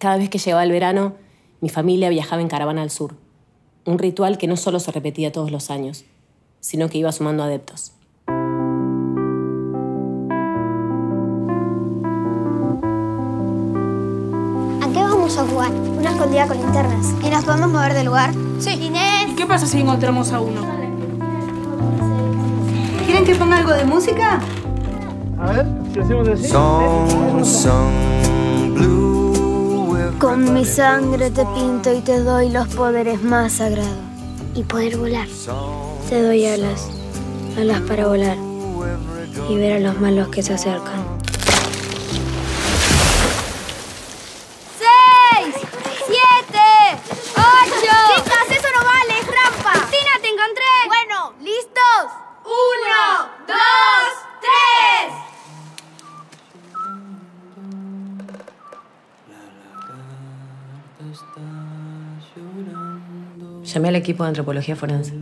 Cada vez que llegaba el verano, mi familia viajaba en caravana al sur. Un ritual que no solo se repetía todos los años, sino que iba sumando adeptos. ¿A qué vamos a jugar? Una escondida con linternas. ¿Y nos podemos mover del lugar? Sí. Inés. ¿Y qué pasa si encontramos a uno? ¿Quieren que ponga algo de música? A ver, si hacemos así. Song sung blue Con mi sangre te pinto y te doy los poderes más sagrados. Y poder volar. Te doy alas. Alas para volar. Y ver a los malos que se acercan. Llamé al equipo de antropología forense.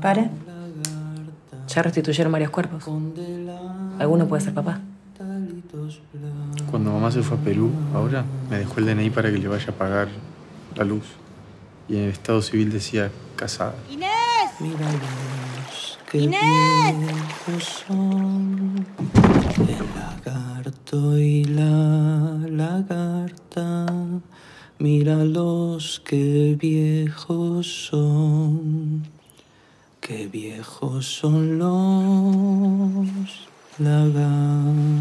¿Pare? Ya restituyeron varios cuerpos. Alguno puede ser papá. Cuando mamá se fue a Perú, ahora me dejó el DNI para que le vaya a pagar la luz. Y en el estado civil decía casada. ¡Inés! ¡Inés! El lagarta, míralos qué viejos son, qué viejos son los lagartos.